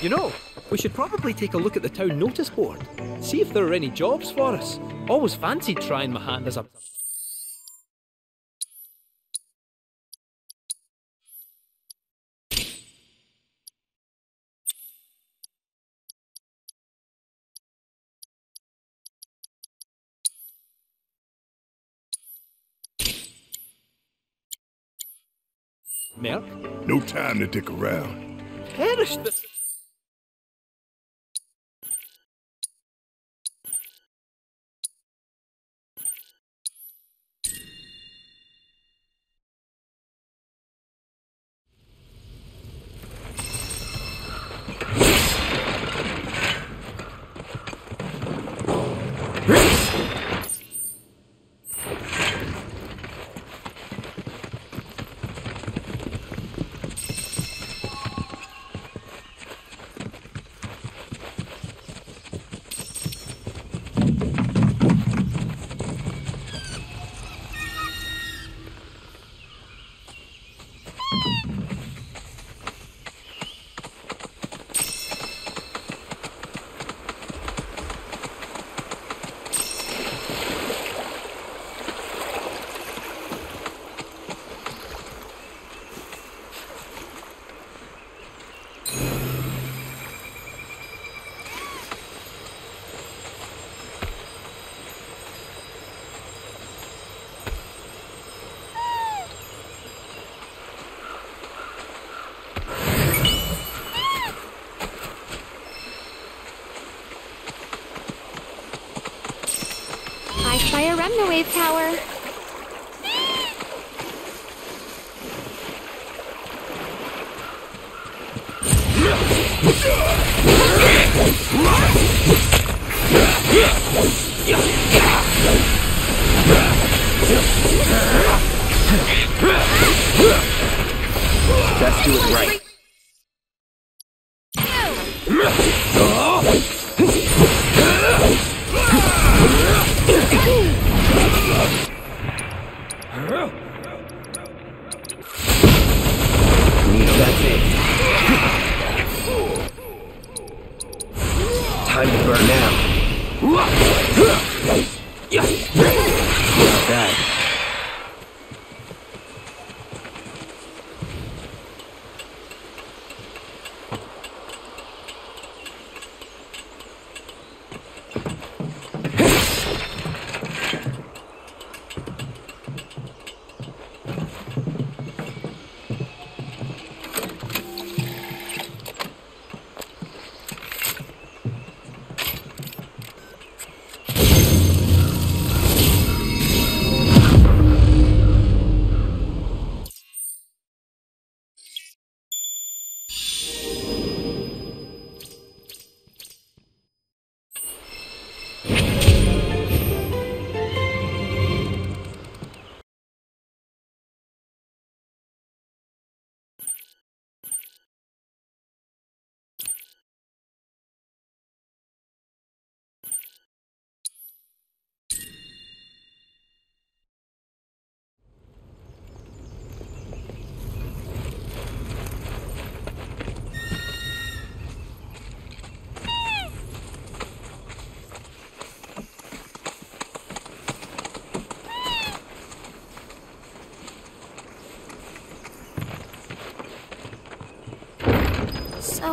You know, we should probably take a look at the town notice board. See if there are any jobs for us. Always fancied trying my hand as a. Merc? No time to dick around. Perish the. I spy a Remnawave tower. Best do it right.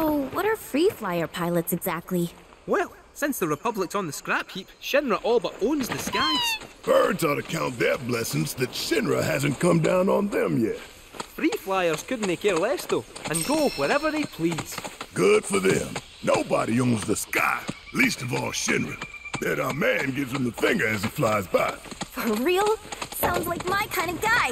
So, what are free flyer pilots exactly? Well, since the Republic's on the scrap heap, Shinra all but owns the skies. Birds ought to count their blessings that Shinra hasn't come down on them yet. Free flyers couldn't care less though, and go wherever they please. Good for them. Nobody owns the sky, least of all Shinra. That our man gives him the finger as he flies by. For real? Sounds like my kind of guy.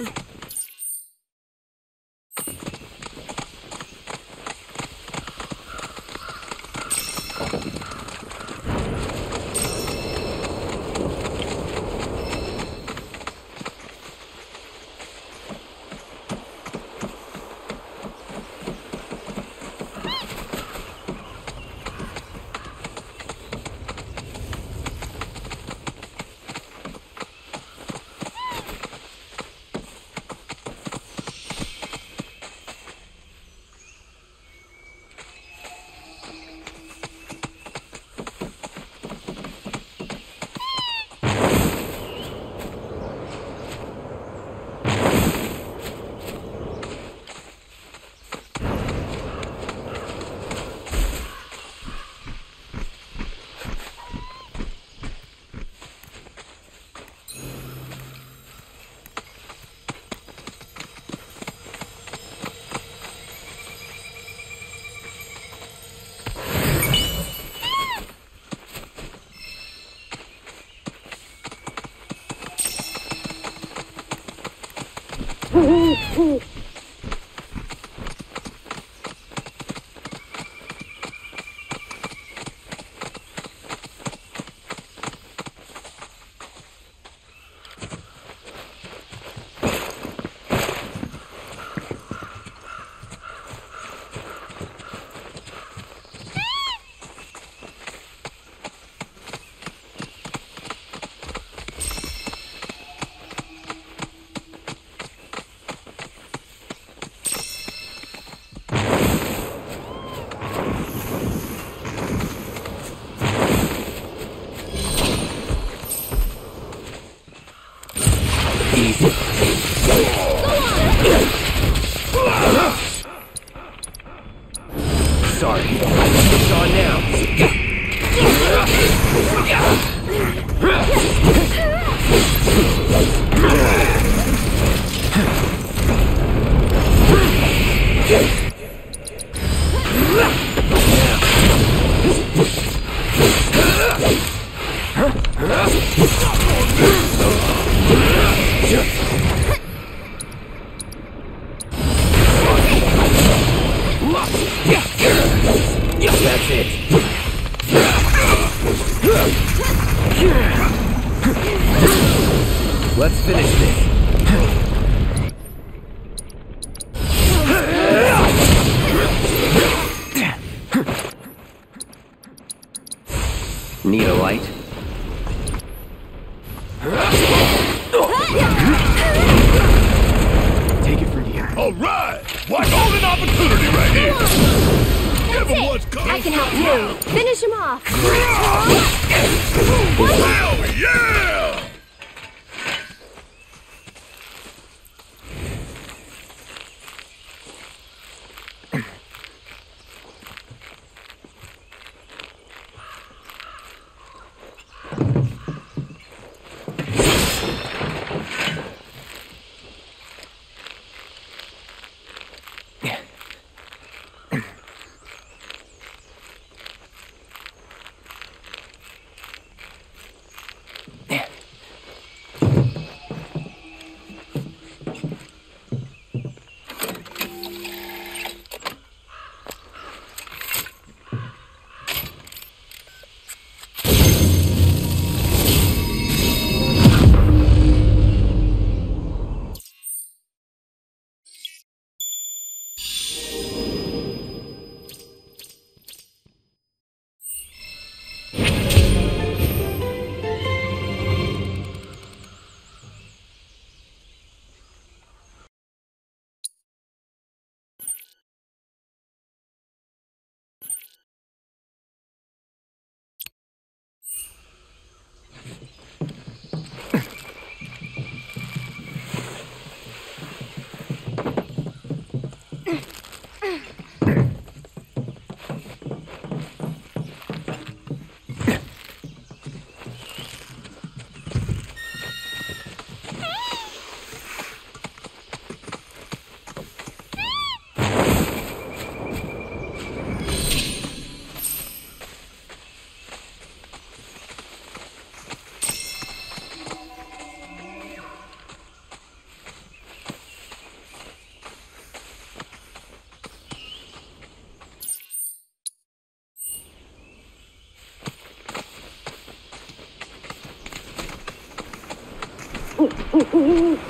Uh -huh.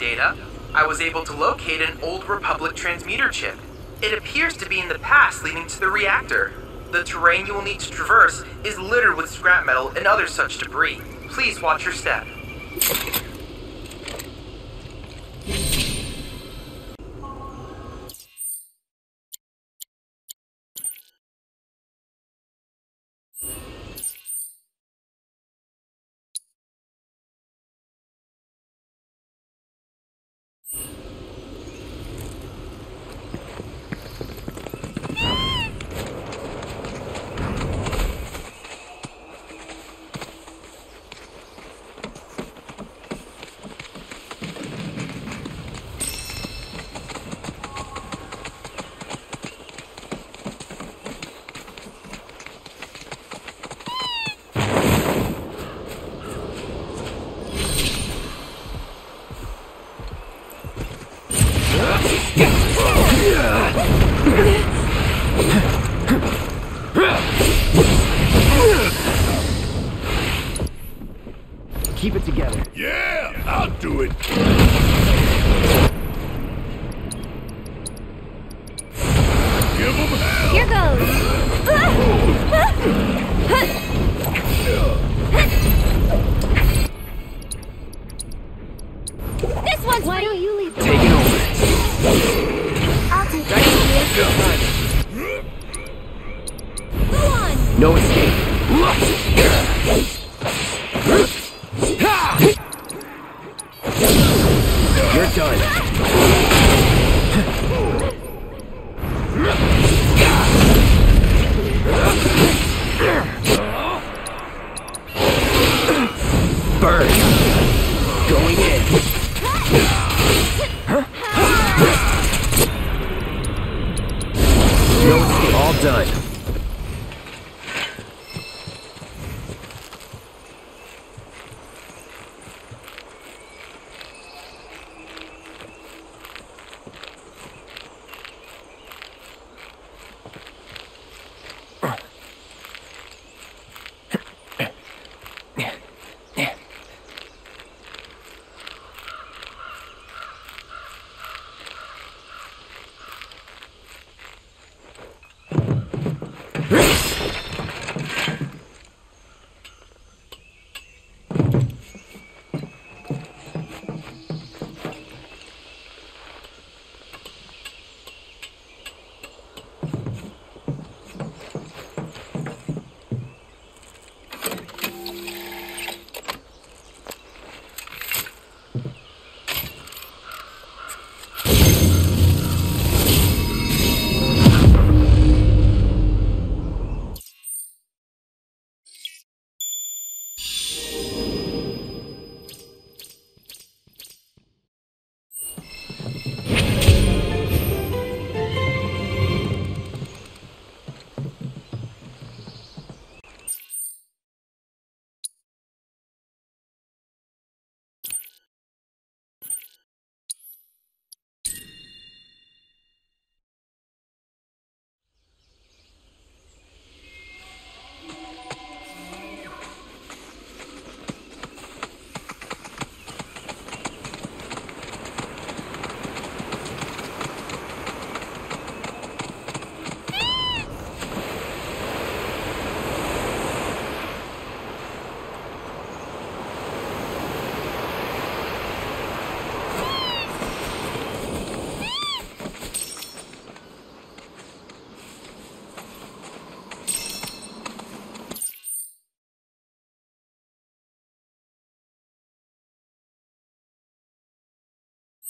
Data, I was able to locate an old Republic transmitter chip. It appears to be in the pass leading to the reactor. The terrain you will need to traverse is littered with scrap metal and other such debris. Please watch your step.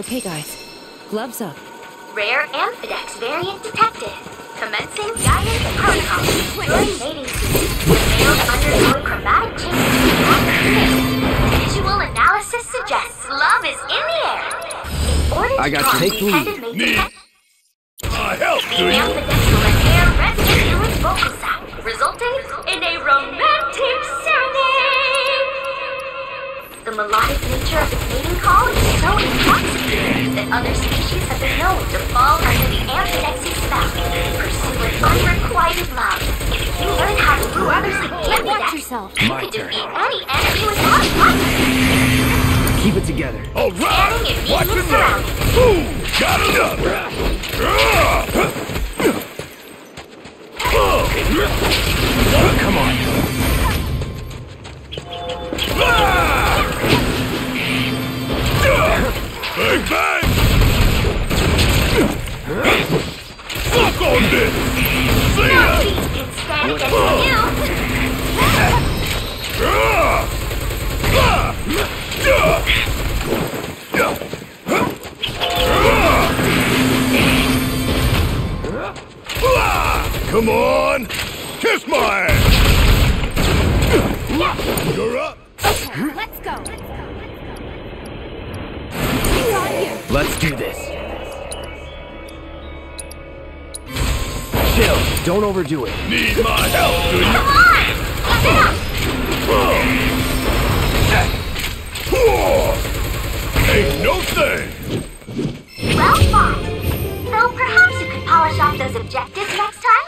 Okay, guys. Gloves up. Rare Amphidex variant detected. Commencing guidance protocol. Join mating season. Males undergoing chromatic changes after mating. Visual analysis suggests love is in the air. In order to I got cause you. the Take lead. intended Need mating help, the do you? Amphidex will adhere resident to its vocal sac, resulting in a romantic The melodic nature of its mating call is so intoxicating that other species have been known to fall under the Amphidex's spell, pursuing unrequited love. If you learn how to lure others like the Amphidex, you My could turn. defeat any enemy without fighting. Keep it together. All right, Standing in watch it now. Boom, got another. Come on. Ah! Bang, bang. Fuck on this. See ya. Come on, kiss my ass. You're up. Let's go. Let's do this. Chill. Don't overdo it. Need my help, do you? Come on! Ain't no thing. Well fought. Though perhaps you could polish off those objectives next time?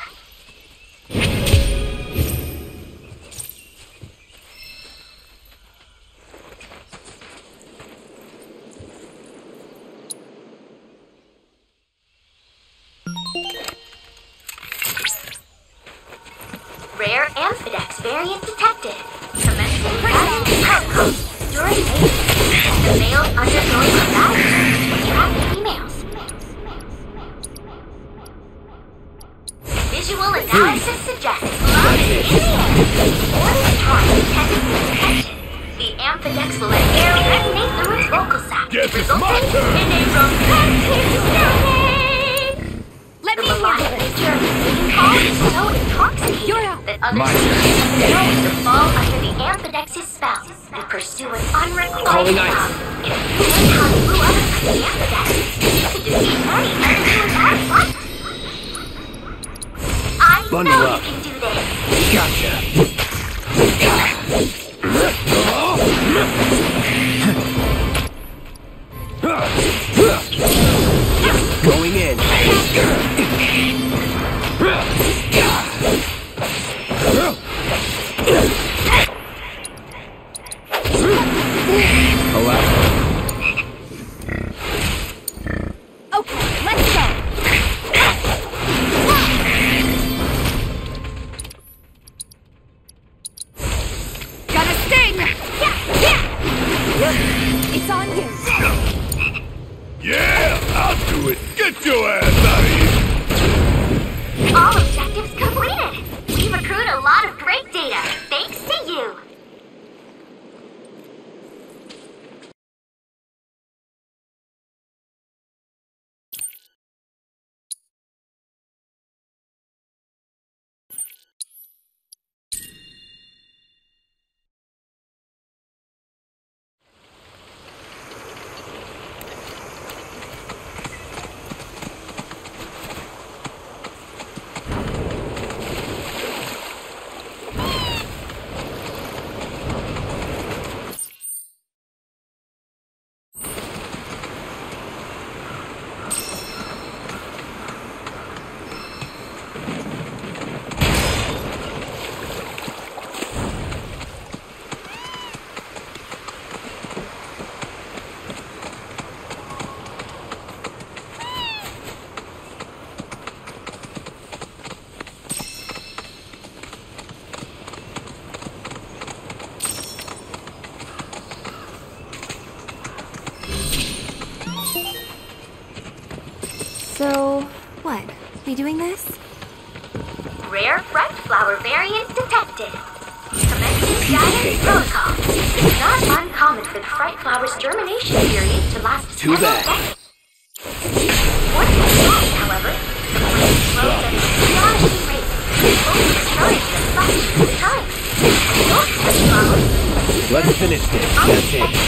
Yep. It's on you. Yeah, I'll do it. Get your ass out of here. be doing this? Rare bright flower variant detected. Commencing diet protocol. It's not uncommon for the fright flower's germination period to last Too bad. Decades. Fortunately, however, the plant grows at an astonishing rate, only returning to function with time. Let's finish this. Okay.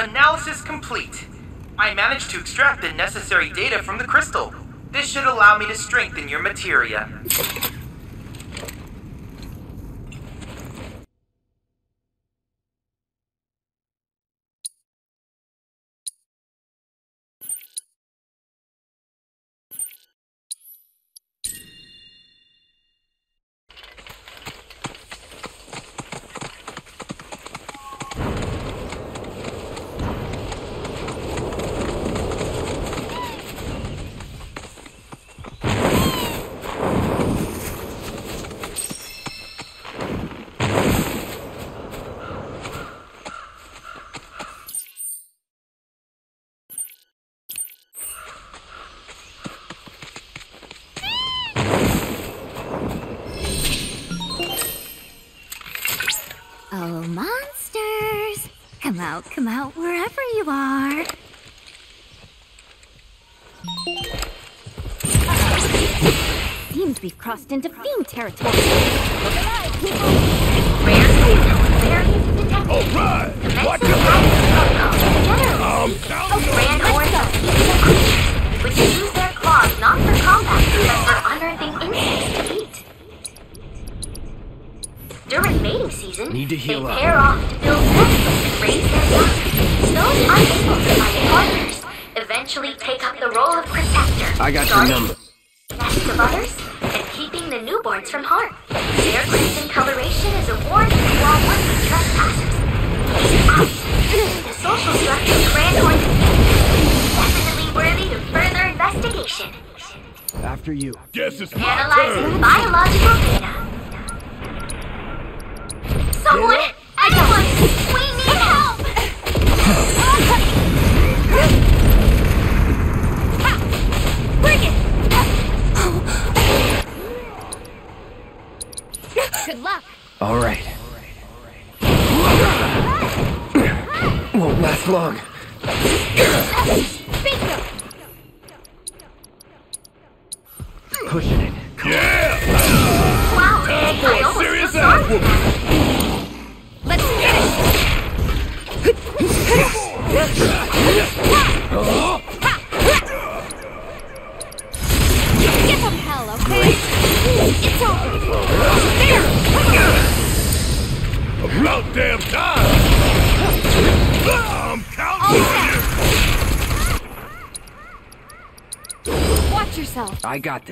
Analysis complete. I managed to extract the necessary data from the crystal. This should allow me to strengthen your materia. Come out, wherever you are. Seems we've crossed into fiend territory. Alive! Rare. All right. Out. protocol. I'm counting grand creatures, which use their claws not for combat, but for unearthing insects to eat. During mating season, Need to heal they up. pair off to build nests and raise their young. Those unable to find partners eventually take up the role of protector. I got your number. nests of others and keeping the newborns from harm. Their crimson coloration is a warning to all would-be trespassers. The social structure of Grandhorn definitely worthy of further investigation. After you. Guess it's my Analyzing turn. biological data. Someone! Anyone! We need help! Bring it! Good luck. All right. Won't last long. Bingo! Pushing it. Yeah. Wow, Time for I a almost serious feel counting on you. Watch yourself! I got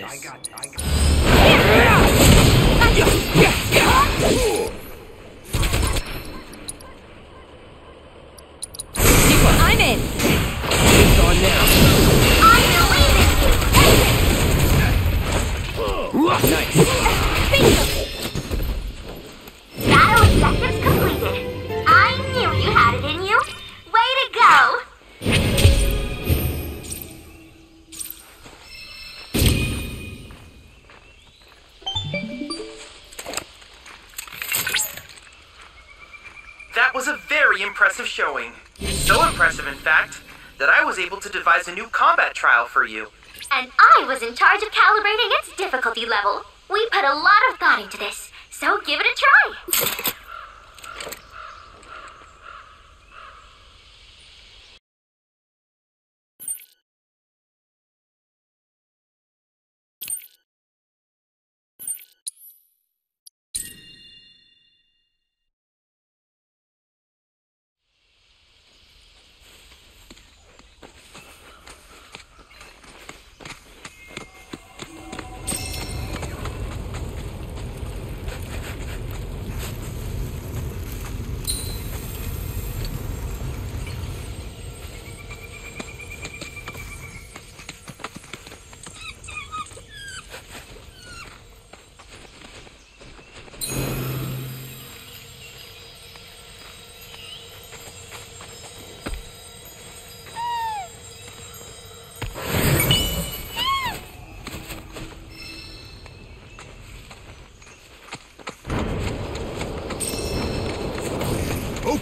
Battle completed. I knew you had it in you. Way to go! That was a very impressive showing. So impressive, in fact, that I was able to devise a new combat trial for you. And I was in charge of calibrating its difficulty level. We put a lot of thought into this, so give it a try.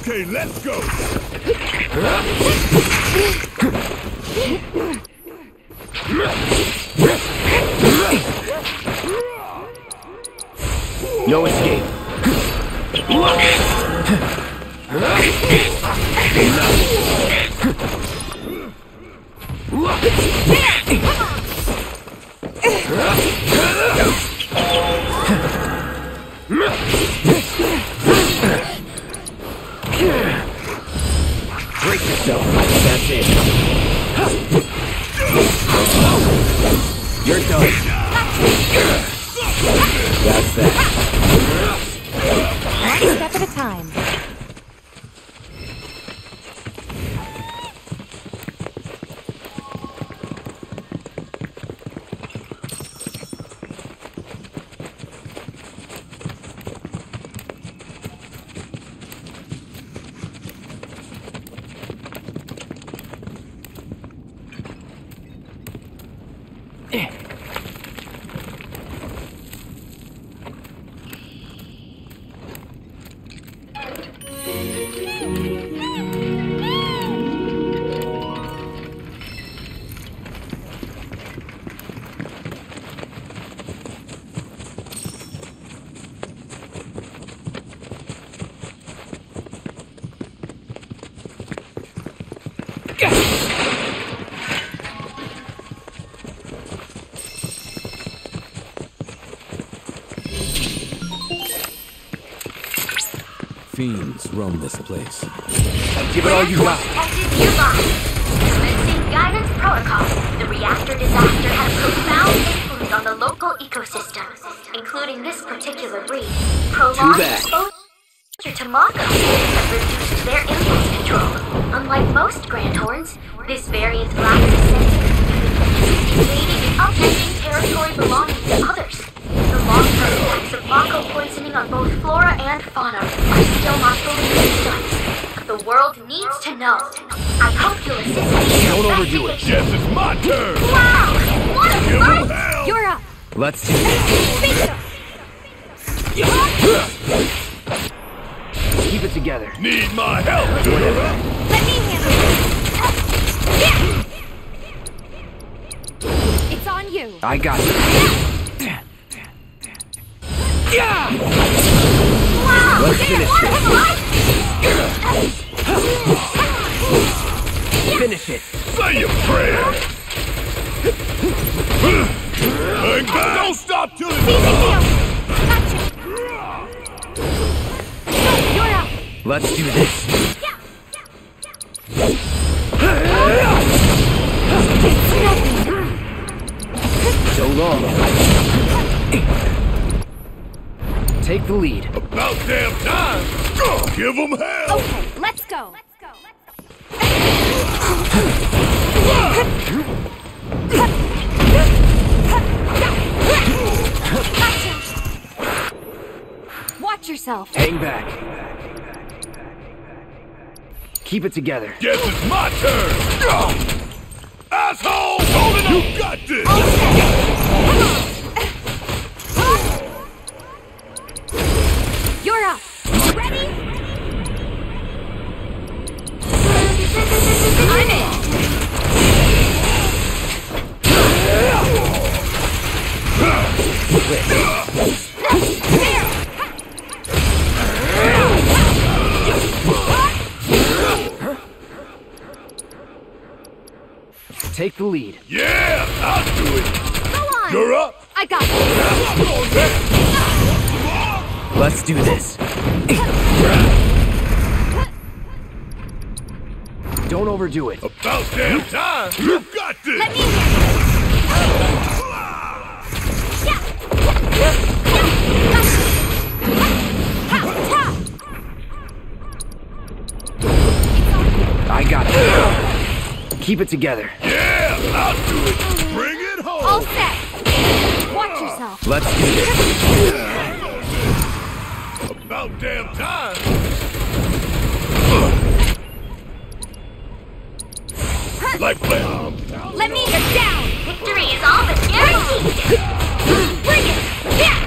Okay, let's go. No escape. Roam this place. Give it all you got. Detected nearby. Commencing guidance protocol. The reactor disaster had a profound influence on the local ecosystem, including this particular breed. Prolonged bad. exposure to Mako has reduced their impulse control. Unlike most Grandhorns, this variant lacks needs to know. I hope you'll assist me. Don't overdo it. Yes, it's my turn. Wow! What a Give 'em fight! You're up. Let's do this. Keep it together. Need my help, Dora. Let me handle it. It's on you. I got you. Let's finish it. Finish it. Say your prayers. Hang back. Don't stop till it's You're. Let's do this. So long. Take the lead. about damn time. Give them hell. Okay, let's go. Watch yourself. Hang back. Keep it together. Guess it's my turn. Asshole! Hold it You got this. You're up. Ready? I'm in. Take the lead. Yeah, I'll do it. Go on. You're up. I got it. Come on, man. Let's do this. Don't overdo it. About damn time. You've got this. Let me handle. I got it. Keep it together. Yeah, I'll do it. Bring it home. All set. Watch yourself. Let's do this. About damn time. Like that. Um, Let me get down. Victory is all but guaranteed. Bring it. Yeah.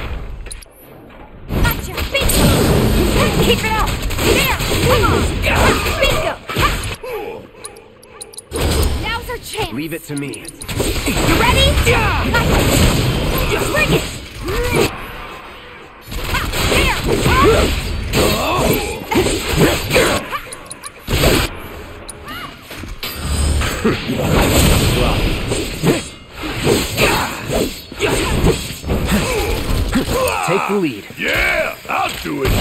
Gotcha. Bingo. Keep it up. There. Come on. Bingo. Now's our chance. Leave it to me. You ready? Gotcha. Bring it. Ha, There. Take the lead. Yeah, I'll do it.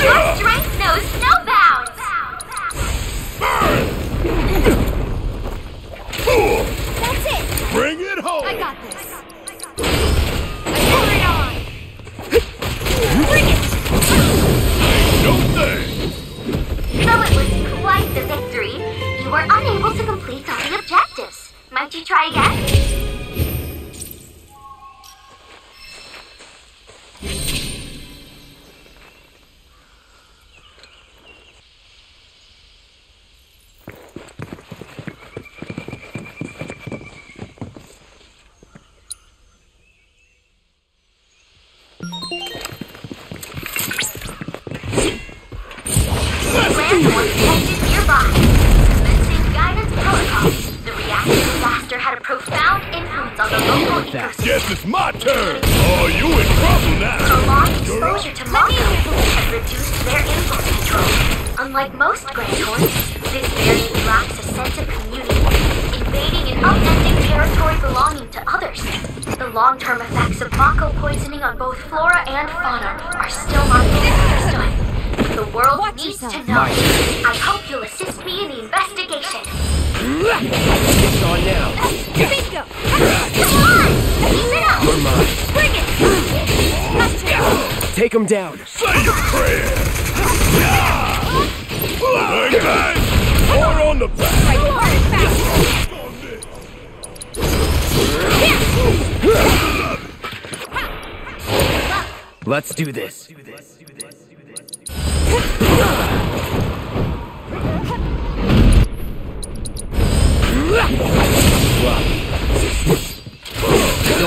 Your strength knows no bounds. Burn. That's it. Bring it home. I got No thing. Though it was quite the victory, you were unable to complete all the objectives. Might you try again? Influence on the local ecosystem. Guess it's my turn. Oh, you in trouble now. Prolonged exposure to Mako had reduced their impulse control. Unlike most Grandhorns, this variant lacks a sense of community, invading and upending territory belonging to others. The long-term effects of Mako poisoning on both flora and fauna are still not fully understood. The world Watch needs yourself. to know. I hope you'll assist me in the investigation. It's on now. Bingo. Come on! Keep it up! You're mine. Bring it. Take him down. Say your prayer. Bang, bang. Pour on the back. Right hard and fast. Let's do this. Don't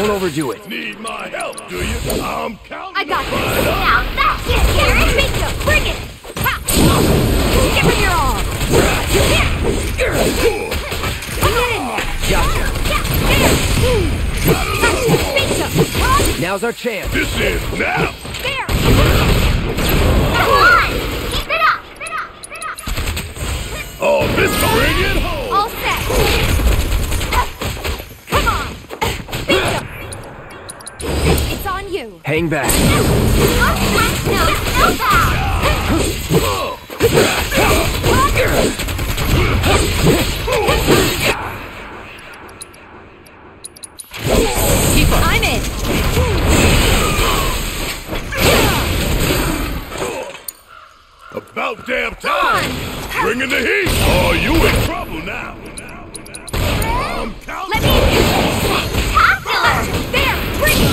overdo it. Need my help, do you? I'm counting. I got this. Now that's it, Gary, Gary! bingo. Bring it. Ha. Give him your all. Get in there. Gotcha. Bingo. Now's our chance. This is now. There. Come on! Keep it up! Keep it up! Keep it up! Oh, this bring it home. All set. Come on. It's on you. Hang back. Your strength knows no bounds! I'm in. About damn time. Bringing the heat. Oh, you in trouble now. I'm. Let me Spectacular! There. Bring it.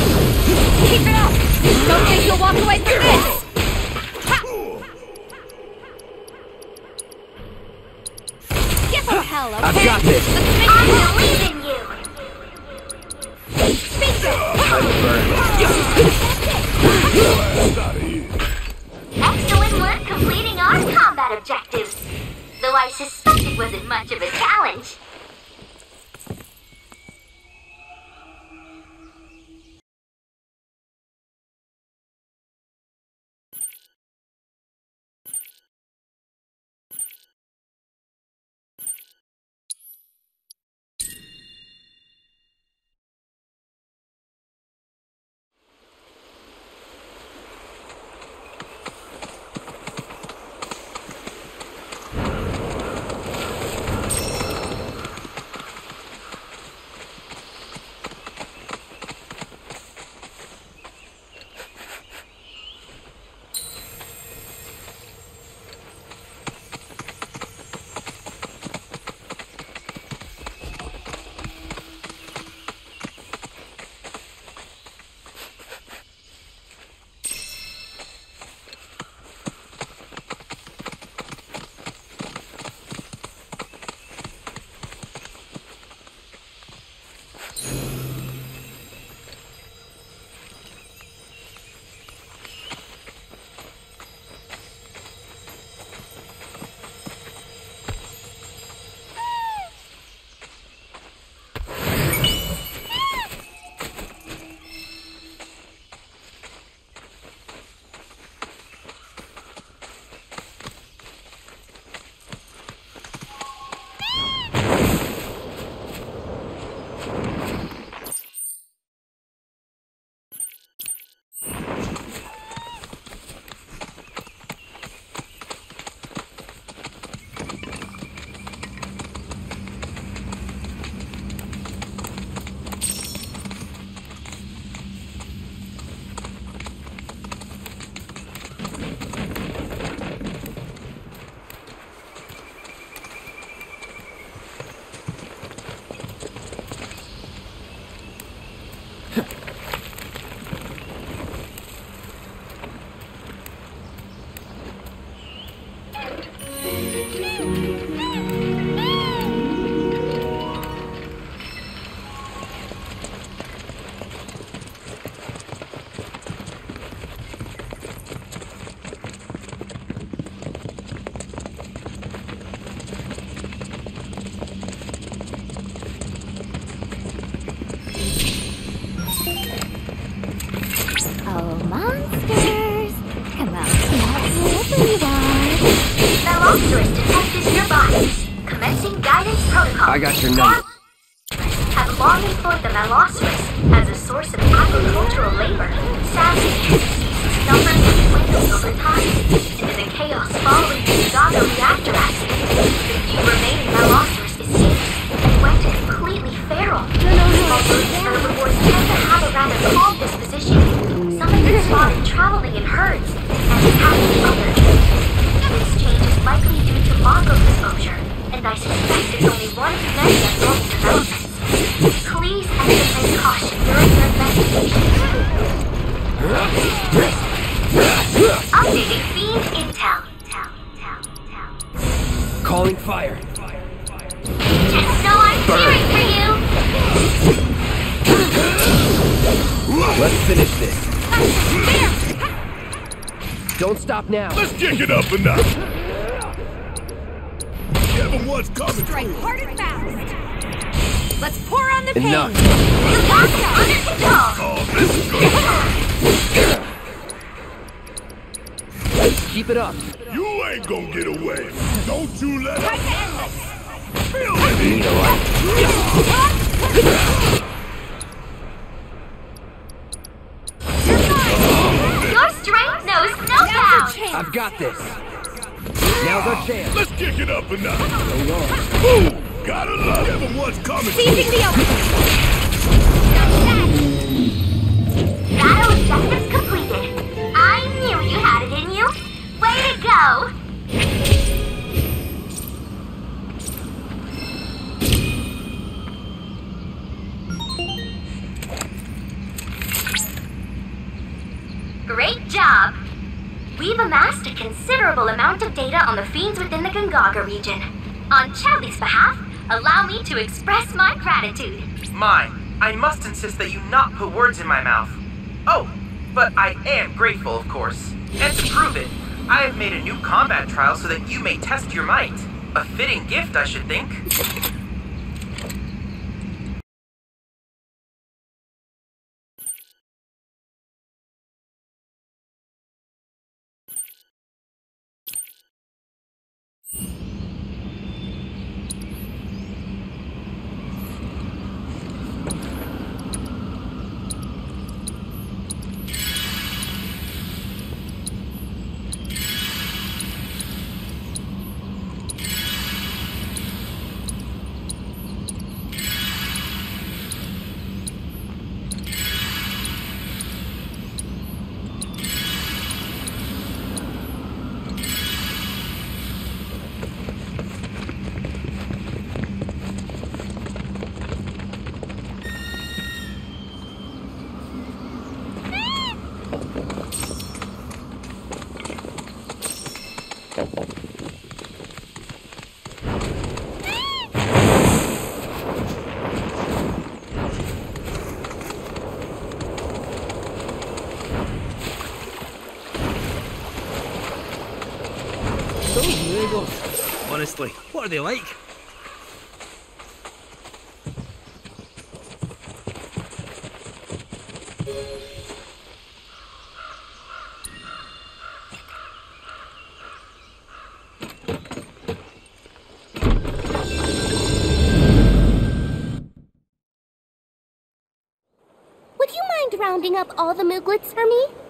Keep it up. Don't think you'll walk away from this. Give him hell, okay? I've got this. I believe in you! Here. Excellent work completing our combat objectives. Though I suspect it wasn't much of a challenge. I got your number. Keep it up. You ain't gonna get away. Don't you let Time up. to end this. Feel it. Need a light. Your strength knows no bounds! I've got this. Now's our chance. Let's kick it up a notch. Hold on. Ooh, gotta love it. Give him what's coming. Seizing the opening. Battle objectives Great job! We've amassed a considerable amount of data on the fiends within the Gongaga region. On Chadley's behalf, allow me to express my gratitude. Mine. I must insist that you not put words in my mouth. Oh, but I am grateful, of course. And to prove it, I have made a new combat trial so that you may test your might. A fitting gift, I should think. Those noodles. Honestly, what are they like? Would you mind rounding up all the Mooglets for me?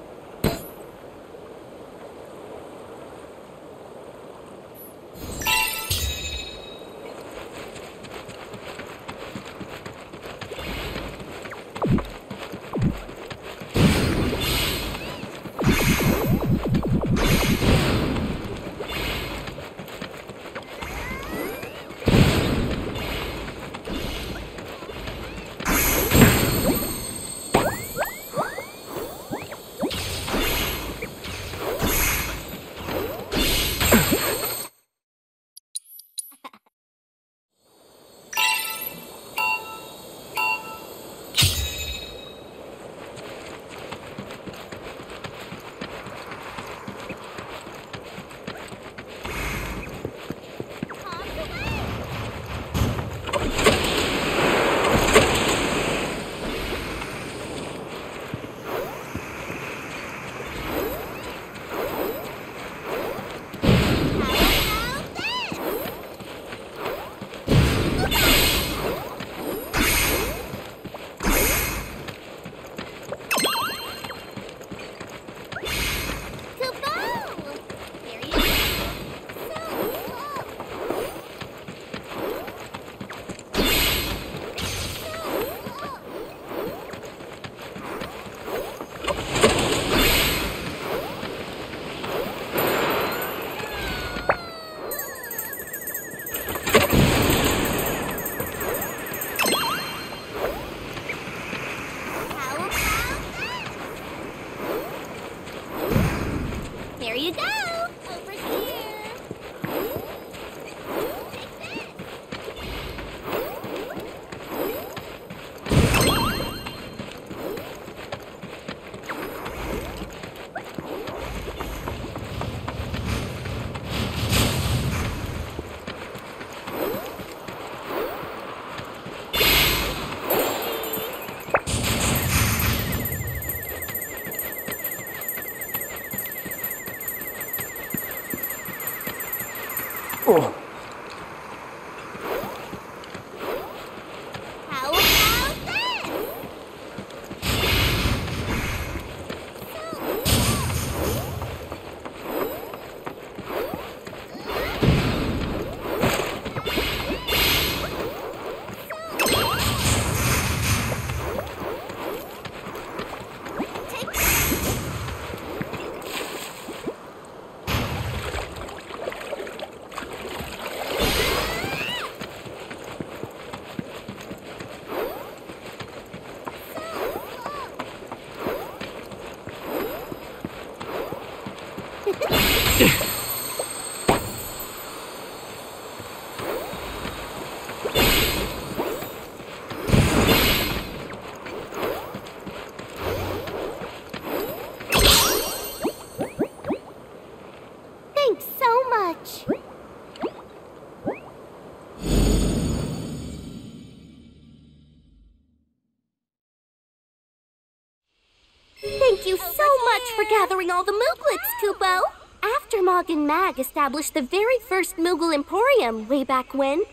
Gathering all the Mooglets, Kupo. After Mog and Mag established the very first Moogle Emporium way back when,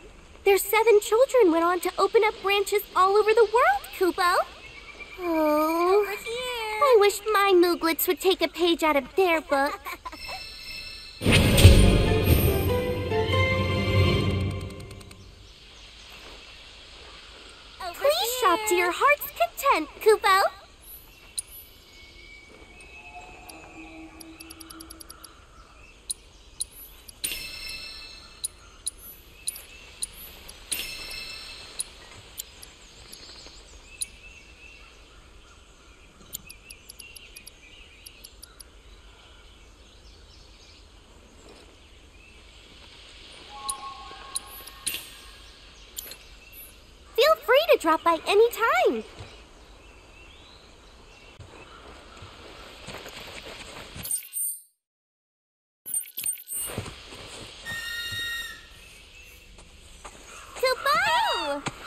their seven children went on to open up branches all over the world, Kupo. Oh. I wish my Mooglets would take a page out of their book. Please shop to your heart's content, Kupo. Feel free to drop by any time. Kupo!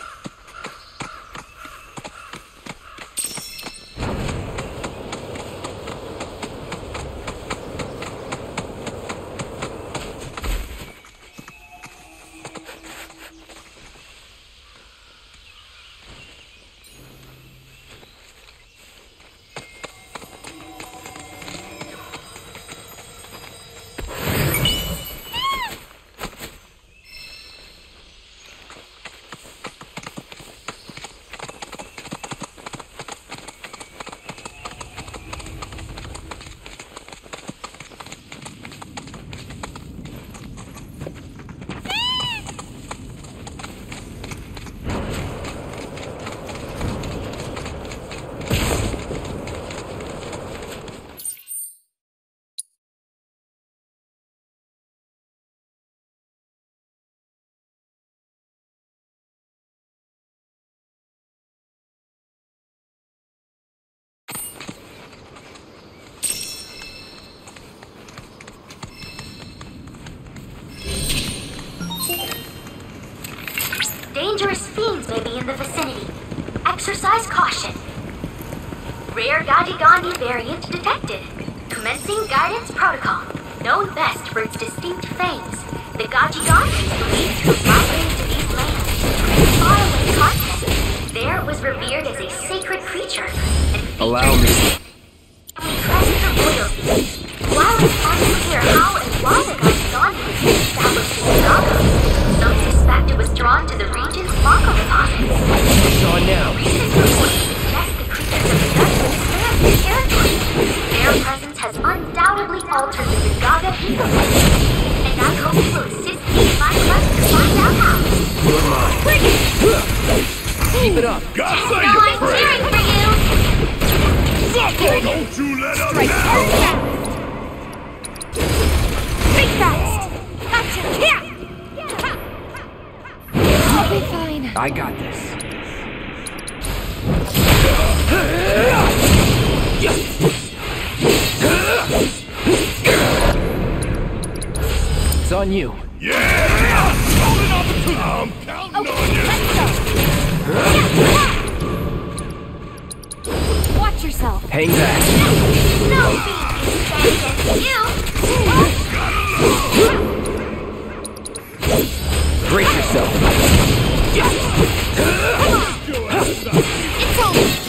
Dangerous fiends may be in the vicinity. Exercise caution. Rare Gagighandi variant detected. Commencing guidance protocol. Known best for its distinct fangs, the Gagighandi is believed to have migrated to these lands. Faraway continent, there it was revered as a sacred creature and Allow me. Crest of royalty. While it's unclear how and why the Gagighandi was established in Gongaga, some suspect it was drawn to the to expand their presence has undoubtedly altered the Gongaga ecosystem, and I hope you will assist me in my quest to find out how. You're mine. Keep it up. God You save I'm friend! cheering for you! Sucker! Don't you let up now! Think fast! Gotcha! Yeah! I'll be fine. I got this. It's on you. Yeah! Golden opportunity! I'm counting on you! Watch yourself. Hang back. No beat can stand against you! Brace yourself. It's over.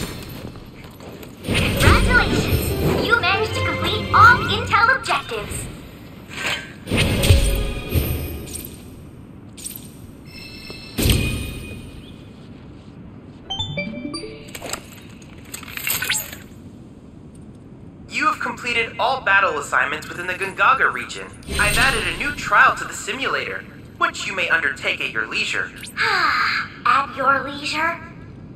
Assignments within the Gongaga region. I've added a new trial to the simulator, which you may undertake at your leisure. At your leisure?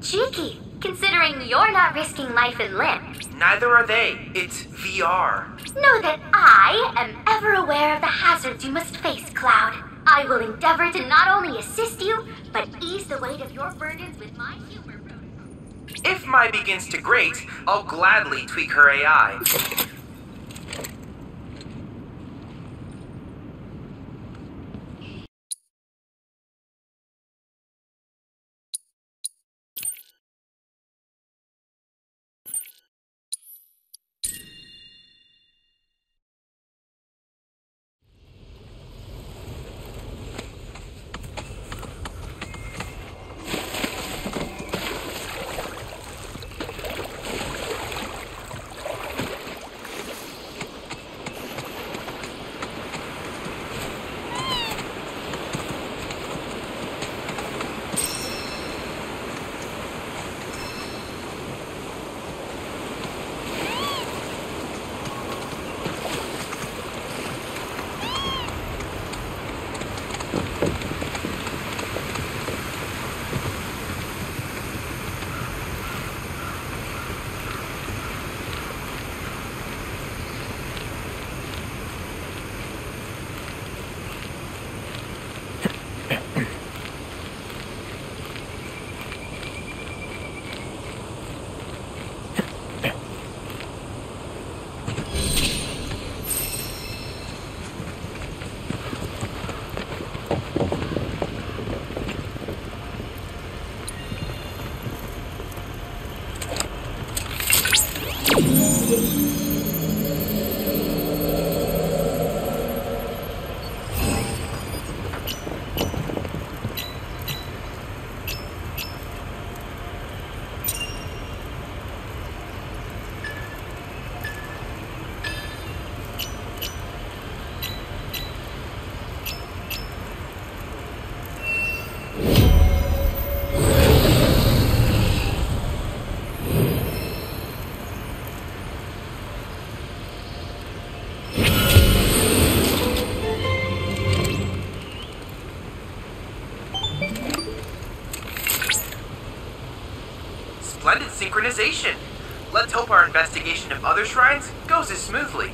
Cheeky, considering you're not risking life and limb. Neither are they. It's VR. Know that I am ever aware of the hazards you must face, Cloud. I will endeavor to not only assist you, but ease the weight of your burdens with my humor. If my begins to grate, I'll gladly tweak her AI. Synchronization. Let's hope our investigation of other shrines goes as smoothly.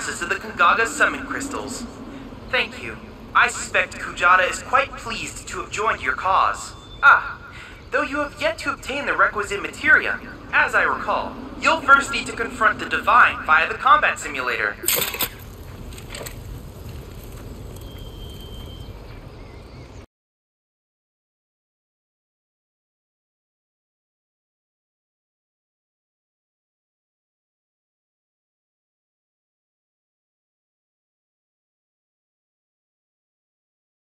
Analysis of the Gongaga summon crystals. Thank you. I suspect Kujata is quite pleased to have joined your cause. Ah, though you have yet to obtain the requisite materia, as I recall, you'll first need to confront the Divine via the combat simulator.